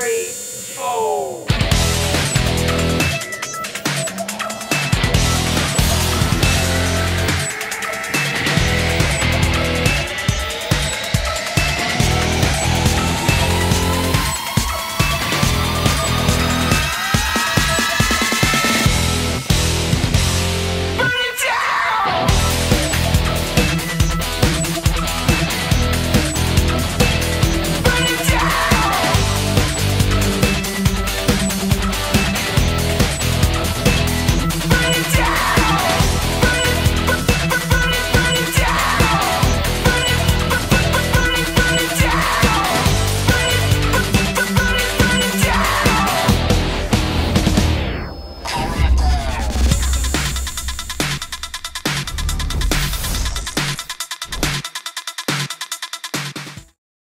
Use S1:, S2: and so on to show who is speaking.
S1: three, four.